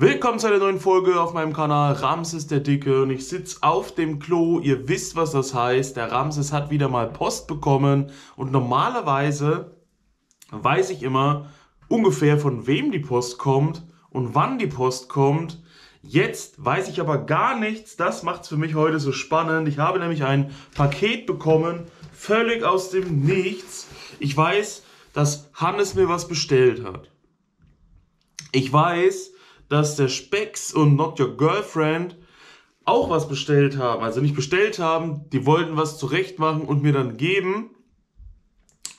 Willkommen zu einer neuen Folge auf meinem Kanal Ramses der Dicke und ich sitze auf dem Klo. Ihr wisst, was das heißt. Der Ramses hat wieder mal Post bekommen und normalerweise weiß ich immer ungefähr von wem die Post kommt und wann die Post kommt. Jetzt weiß ich aber gar nichts. Das macht es für mich heute so spannend. Ich habe nämlich ein Paket bekommen, völlig aus dem Nichts. Ich weiß, dass Hannes mir was bestellt hat. Ich weiß, dass der Specs und Not Your Girlfriend auch was bestellt haben. Also nicht bestellt haben, die wollten was zurecht machen und mir dann geben.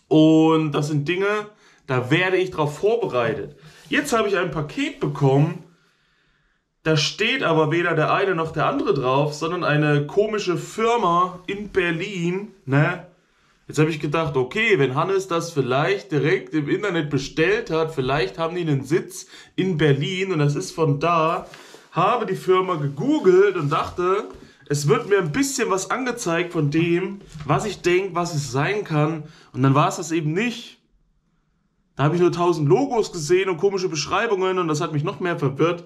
Und das sind Dinge, da werde ich drauf vorbereitet. Jetzt habe ich ein Paket bekommen, da steht aber weder der eine noch der andere drauf, sondern eine komische Firma in Berlin, ne? Jetzt habe ich gedacht, okay, wenn Hannes das vielleicht direkt im Internet bestellt hat, vielleicht haben die einen Sitz in Berlin und das ist von da, habe die Firma gegoogelt und dachte, es wird mir ein bisschen was angezeigt von dem, was ich denke, was es sein kann. Und dann war es das eben nicht. Da habe ich nur tausend Logos gesehen und komische Beschreibungen und das hat mich noch mehr verwirrt.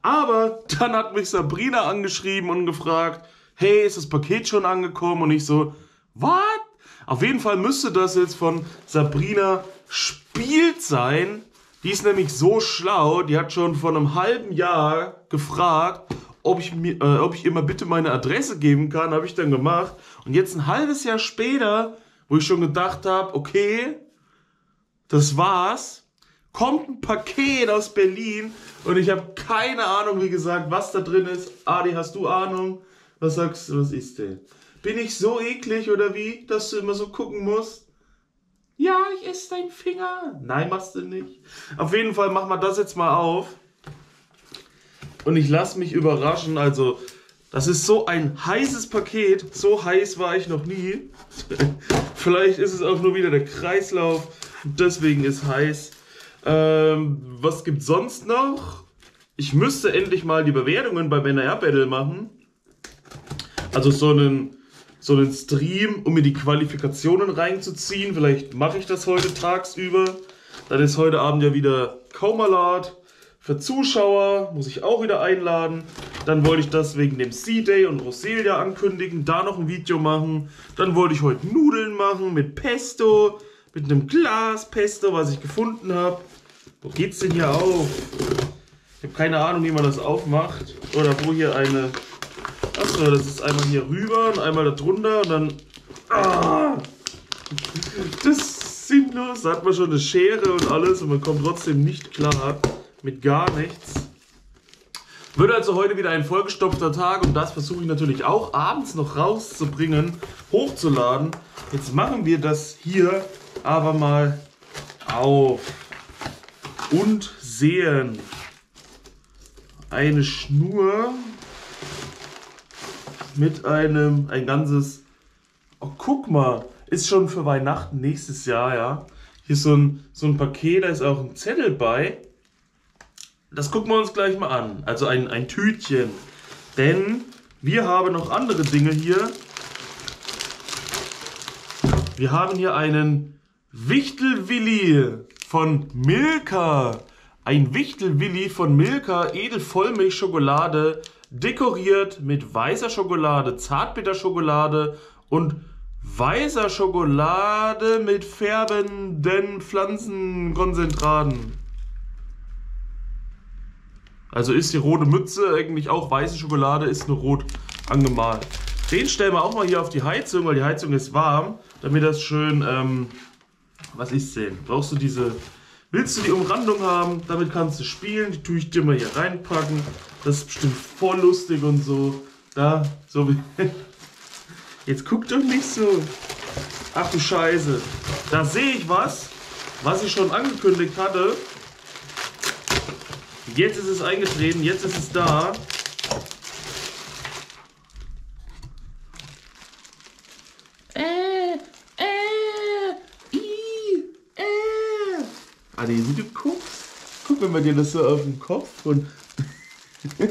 Aber dann hat mich Sabrina angeschrieben und gefragt, hey, ist das Paket schon angekommen? Und ich so, was? Auf jeden Fall müsste das jetzt von Sabrina spielt sein. Die ist nämlich so schlau, die hat schon vor einem halben Jahr gefragt, ob ich, mir, äh, ob ich ihr mal bitte meine Adresse geben kann. Habe ich dann gemacht. Und jetzt ein halbes Jahr später, wo ich schon gedacht habe, okay, das war's, kommt ein Paket aus Berlin und ich habe keine Ahnung, wie gesagt, was da drin ist. Adi, hast du Ahnung? Was sagst du, was ist denn? Bin ich so eklig oder wie, dass du immer so gucken musst? Ja, ich esse deinen Finger. Nein, machst du nicht. Auf jeden Fall machen wir das jetzt mal auf. Und ich lasse mich überraschen. Also, das ist so ein heißes Paket. So heiß war ich noch nie. Vielleicht ist es auch nur wieder der Kreislauf. Deswegen ist heiß. Ähm, was gibt sonst noch? Ich müsste endlich mal die Bewertungen bei NR Battle machen. Also so einen so einen Stream, um mir die Qualifikationen reinzuziehen. Vielleicht mache ich das heute tagsüber. Dann ist heute Abend ja wieder Kaumalat. Für Zuschauer muss ich auch wieder einladen. Dann wollte ich das wegen dem C-Day und Roselia ankündigen, da noch ein Video machen. Dann wollte ich heute Nudeln machen mit Pesto, mit einem Glas Pesto, was ich gefunden habe. Wo geht's denn hier auf? Ich habe keine Ahnung, wie man das aufmacht. Oder wo hier eine das ist einmal hier rüber und einmal da drunter und dann. Ah, das ist sinnlos. Da hat man schon eine Schere und alles und man kommt trotzdem nicht klar mit gar nichts. Wird also heute wieder ein vollgestopfter Tag und das versuche ich natürlich auch abends noch rauszubringen, hochzuladen. Jetzt machen wir das hier aber mal auf und sehen eine Schnur mit einem, ein ganzes, oh guck mal, ist schon für Weihnachten nächstes Jahr, ja. Hier ist so ein, so ein Paket, da ist auch ein Zettel bei. Das gucken wir uns gleich mal an. Also ein, ein Tütchen. Denn wir haben noch andere Dinge hier. Wir haben hier einen Wichtelwilli von Milka. Ein Wichtelwilli von Milka Edelvollmilchschokolade dekoriert mit weißer Schokolade, Zartbitterschokolade und weißer Schokolade mit färbenden Pflanzenkonzentraten. Also ist die rote Mütze eigentlich auch weiße Schokolade, ist nur rot angemalt. Den stellen wir auch mal hier auf die Heizung, weil die Heizung ist warm, damit das schön, ähm, was ist denn? Brauchst du diese Willst du die Umrandung haben? Damit kannst du spielen. Die tue ich dir mal hier reinpacken. Das ist bestimmt voll lustig und so. Da, so wie. Jetzt guck doch nicht so. Ach du Scheiße. Da sehe ich was, was ich schon angekündigt hatte. Jetzt ist es eingetreten, jetzt ist es da. Adi, wie du guckst. Guck, wenn man dir das so auf den Kopf und.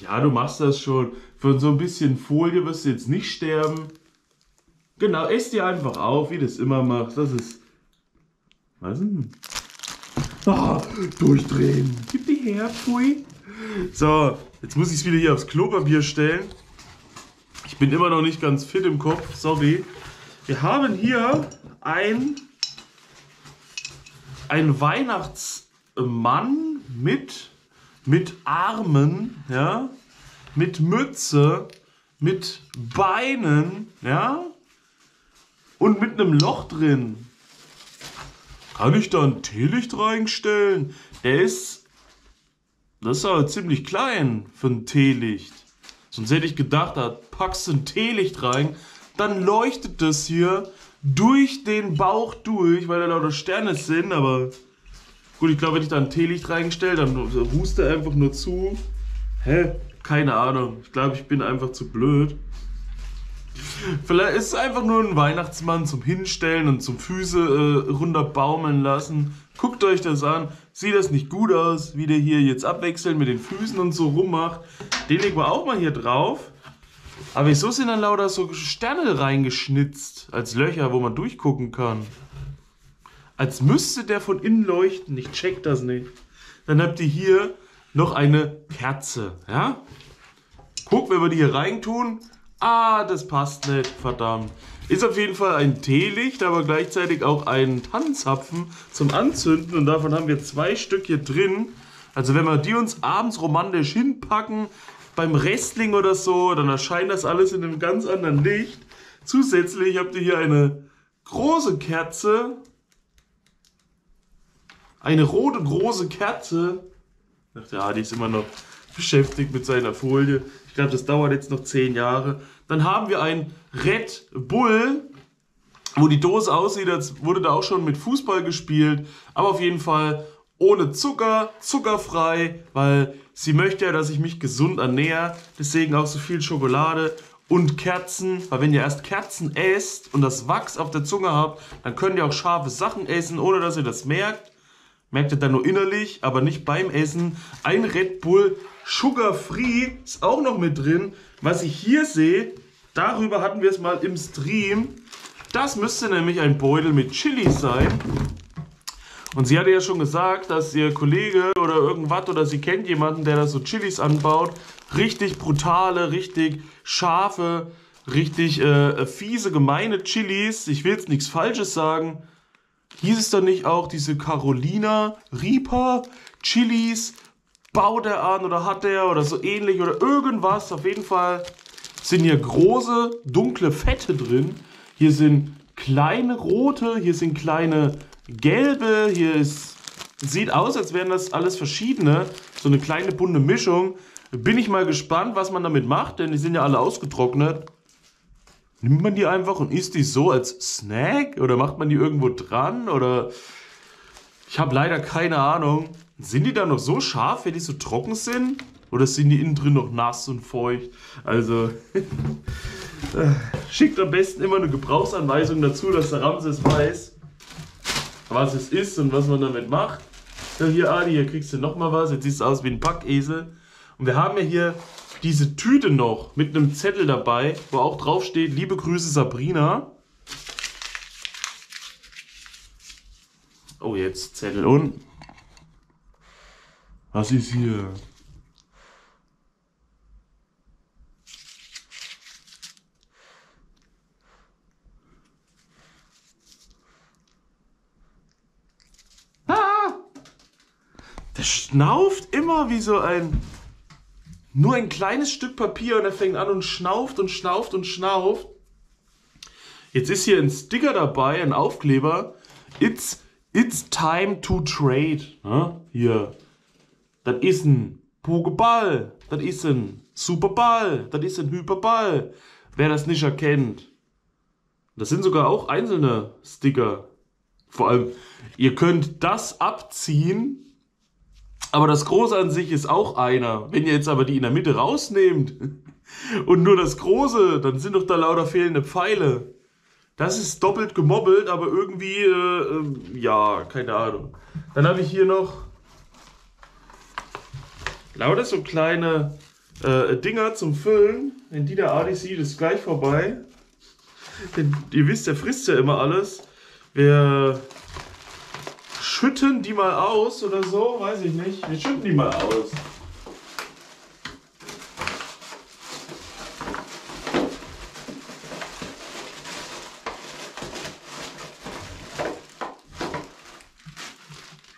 ja, du machst das schon. Von so ein bisschen Folie wirst du jetzt nicht sterben. Genau, ess dir einfach auf, wie du es immer machst. Das ist. Was denn? Ah, durchdrehen. Gib die her, Pui. So, jetzt muss ich es wieder hier aufs Klopapier stellen. Ich bin immer noch nicht ganz fit im Kopf, sorry. Wir haben hier ein, ein Weihnachtsmann mit, mit Armen, ja, mit Mütze, mit Beinen, ja, und mit einem Loch drin. Kann ich da ein Teelicht reinstellen? Der ist, das ist aber ziemlich klein für ein Teelicht. Sonst hätte ich gedacht, da packst du ein Teelicht rein, dann leuchtet das hier durch den Bauch durch, weil da lauter Sterne sind, aber gut, ich glaube, wenn ich da ein Teelicht reinstelle, dann huste einfach nur zu. Hä? Keine Ahnung. Ich glaube, ich bin einfach zu blöd. Vielleicht ist es einfach nur ein Weihnachtsmann zum Hinstellen und zum Füße äh, runterbaumeln lassen. Guckt euch das an. Sieht das nicht gut aus, wie der hier jetzt abwechselnd mit den Füßen und so rummacht. Den legen wir auch mal hier drauf. Aber wieso sind dann lauter so Sterne reingeschnitzt als Löcher, wo man durchgucken kann? Als müsste der von innen leuchten. Ich check das nicht. Dann habt ihr hier noch eine Kerze. Ja? Guck, wenn wir die hier reintun, Ah, das passt nicht, verdammt. Ist auf jeden Fall ein Teelicht, aber gleichzeitig auch ein Tannenzapfen zum Anzünden. Und davon haben wir zwei Stück hier drin. Also wenn wir die uns abends romantisch hinpacken, beim Wrestling oder so, dann erscheint das alles in einem ganz anderen Licht. Zusätzlich habt ihr hier eine große Kerze. Eine rote große Kerze. Ach ja, die ist immer noch beschäftigt mit seiner Folie. Ich glaube, das dauert jetzt noch 10 Jahre. Dann haben wir ein Red Bull, wo die Dose aussieht, als wurde da auch schon mit Fußball gespielt. Aber auf jeden Fall ohne Zucker, zuckerfrei, weil sie möchte ja, dass ich mich gesund ernähre. Deswegen auch so viel Schokolade und Kerzen, weil wenn ihr erst Kerzen esst und das Wachs auf der Zunge habt, dann könnt ihr auch scharfe Sachen essen, ohne dass ihr das merkt. Merkt ihr dann nur innerlich, aber nicht beim Essen. Ein Red Bull Sugar Free ist auch noch mit drin. Was ich hier sehe, darüber hatten wir es mal im Stream. Das müsste nämlich ein Beutel mit Chili sein. Und sie hatte ja schon gesagt, dass ihr Kollege oder irgendwas oder sie kennt jemanden, der da so Chilis anbaut. Richtig brutale, richtig scharfe, richtig äh, fiese, gemeine Chilis. Ich will jetzt nichts Falsches sagen. Hieß es dann nicht auch diese Carolina Reaper Chilis? baut er an oder hat er oder so ähnlich oder irgendwas. Auf jeden Fall sind hier große, dunkle Fette drin. Hier sind kleine rote, hier sind kleine gelbe, hier ist, sieht aus, als wären das alles verschiedene. So eine kleine bunte Mischung. Bin ich mal gespannt, was man damit macht, denn die sind ja alle ausgetrocknet. Nimmt man die einfach und isst die so als Snack? Oder macht man die irgendwo dran? Oder ich habe leider keine Ahnung. Sind die da noch so scharf, wenn die so trocken sind? Oder sind die innen drin noch nass und feucht? Also, schickt am besten immer eine Gebrauchsanweisung dazu, dass der Ramses weiß, was es ist und was man damit macht. Ja, hier, Adi, hier kriegst du nochmal was. Jetzt sieht es aus wie ein Packesel. Und wir haben ja hier diese Tüte noch mit einem Zettel dabei, wo auch drauf steht, liebe Grüße Sabrina. Oh, jetzt Zettel und was ist hier? Ah! Der schnauft immer wie so ein... Nur ein kleines Stück Papier und er fängt an und schnauft und schnauft und schnauft. Jetzt ist hier ein Sticker dabei, ein Aufkleber. It's, it's time to trade. Ja, hier, das ist ein Pokeball, das ist ein Superball, das ist ein Hyperball. Wer das nicht erkennt. Das sind sogar auch einzelne Sticker. Vor allem, ihr könnt das abziehen, aber das Große an sich ist auch einer. Wenn ihr jetzt aber die in der Mitte rausnehmt und nur das Große, dann sind doch da lauter fehlende Pfeile. Das ist doppelt gemobbelt, aber irgendwie, äh, äh, ja, keine Ahnung. Dann habe ich hier noch lauter so kleine äh, Dinger zum Füllen. Wenn die der Adi sieht, ist gleich vorbei. Denn ihr wisst, der frisst ja immer alles. Wir schütten die mal aus oder so, weiß ich nicht. Wir schütten die mal aus.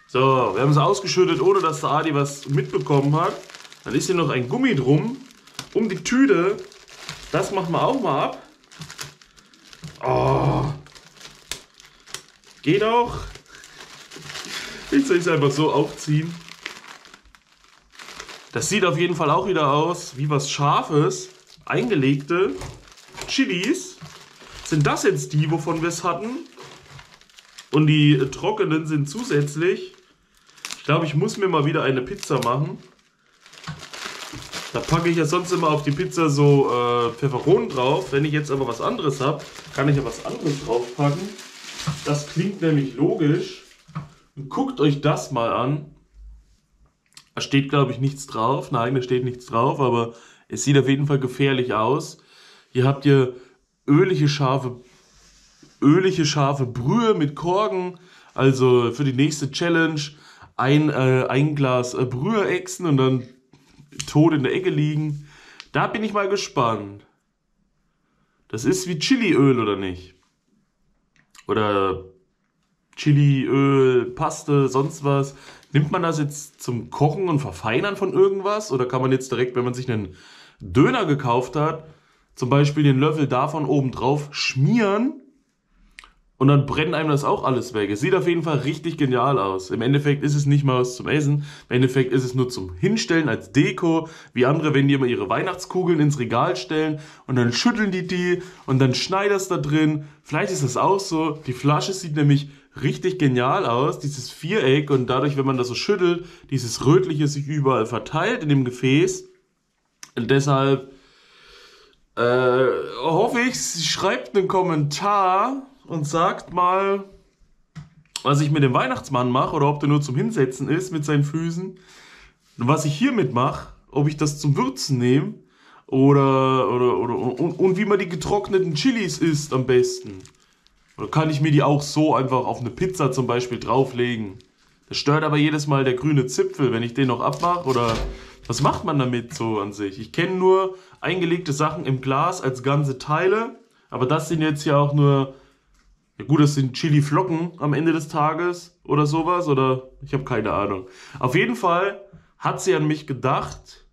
So, wir haben es ausgeschüttet, ohne dass der Adi was mitbekommen hat. Dann ist hier noch ein Gummi drum. Um die Tüte. Das machen wir auch mal ab. Oh. Geht auch. Jetzt soll ich es einfach so aufziehen. Das sieht auf jeden Fall auch wieder aus wie was Scharfes. Eingelegte Chilis. Sind das jetzt die, wovon wir es hatten? Und die trockenen sind zusätzlich. Ich glaube, ich muss mir mal wieder eine Pizza machen. Da packe ich ja sonst immer auf die Pizza so äh, Pfefferonen drauf. Wenn ich jetzt aber was anderes habe, kann ich ja was anderes draufpacken. Das klingt nämlich logisch. Guckt euch das mal an. Da steht, glaube ich, nichts drauf. Nein, da steht nichts drauf, aber es sieht auf jeden Fall gefährlich aus. Hier habt ihr ölige, scharfe ölige, scharfe Brühe mit Korken. Also für die nächste Challenge ein, äh, ein Glas äh, Brühe exen und dann tot in der Ecke liegen. Da bin ich mal gespannt. Das ist wie Chiliöl oder nicht? Oder Chiliöl, Paste, sonst was. Nimmt man das jetzt zum Kochen und Verfeinern von irgendwas? Oder kann man jetzt direkt, wenn man sich einen Döner gekauft hat, zum Beispiel den Löffel davon oben drauf schmieren und dann brennt einem das auch alles weg. Es sieht auf jeden Fall richtig genial aus. Im Endeffekt ist es nicht mal was zum Essen. Im Endeffekt ist es nur zum Hinstellen als Deko. Wie andere, wenn die immer ihre Weihnachtskugeln ins Regal stellen und dann schütteln die die und dann schneiderst da drin. Vielleicht ist das auch so. Die Flasche sieht nämlich richtig genial aus. Dieses Viereck und dadurch, wenn man das so schüttelt, dieses Rötliche sich überall verteilt in dem Gefäß. Und deshalb äh, hoffe ich, schreibt einen Kommentar und sagt mal, was ich mit dem Weihnachtsmann mache oder ob der nur zum Hinsetzen ist mit seinen Füßen. Und was ich hiermit mache, ob ich das zum Würzen nehme oder, oder, oder und, und wie man die getrockneten Chilis isst am besten. Oder kann ich mir die auch so einfach auf eine Pizza zum Beispiel drauflegen? Das stört aber jedes Mal der grüne Zipfel, wenn ich den noch abmache. Oder was macht man damit so an sich? Ich kenne nur eingelegte Sachen im Glas als ganze Teile. Aber das sind jetzt ja auch nur ja gut, das sind Chili-Flocken am Ende des Tages oder sowas. Oder ich habe keine Ahnung. Auf jeden Fall hat sie an mich gedacht,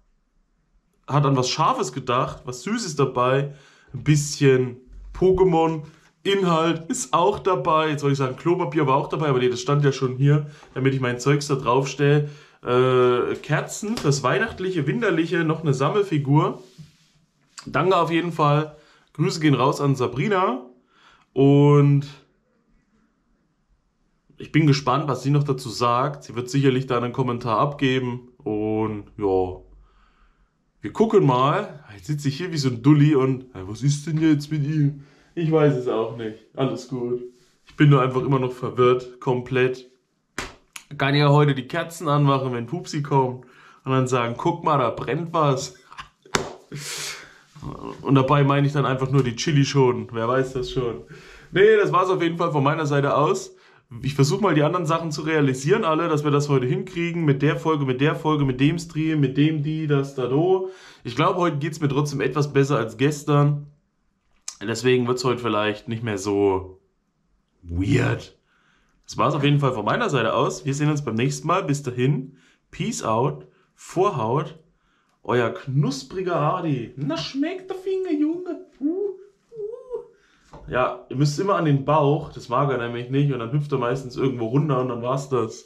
hat an was Scharfes gedacht, was Süßes dabei, ein bisschen Pokémon. Inhalt ist auch dabei. Jetzt wollte ich sagen, Klopapier war auch dabei, aber nee, das stand ja schon hier, damit ich mein Zeugs da drauf stelle. Äh, Kerzen, das Weihnachtliche, Winterliche, noch eine Sammelfigur. Danke auf jeden Fall. Grüße gehen raus an Sabrina. Und ich bin gespannt, was sie noch dazu sagt. Sie wird sicherlich da einen Kommentar abgeben. Und ja, wir gucken mal. Jetzt sitze ich hier wie so ein Dulli und hey, was ist denn jetzt mit ihm? Ich weiß es auch nicht. Alles gut. Ich bin nur einfach immer noch verwirrt, komplett. Kann ja heute die Kerzen anmachen, wenn Pupsi kommt und dann sagen, guck mal, da brennt was. Und dabei meine ich dann einfach nur die Chili schon. Wer weiß das schon. Nee, das war es auf jeden Fall von meiner Seite aus. Ich versuche mal die anderen Sachen zu realisieren, alle, dass wir das heute hinkriegen. Mit der Folge, mit der Folge, mit dem Stream, mit dem, die, das, da, do. Ich glaube, heute geht es mir trotzdem etwas besser als gestern. Deswegen wird es heute vielleicht nicht mehr so weird. Das war es auf jeden Fall von meiner Seite aus. Wir sehen uns beim nächsten Mal. Bis dahin. Peace out. Vorhaut. Euer knuspriger Hardy. Na, schmeckt der Finger, Junge. Uh, uh. Ja, ihr müsst immer an den Bauch. Das mag er nämlich nicht. Und dann hüpft er meistens irgendwo runter und dann war's das.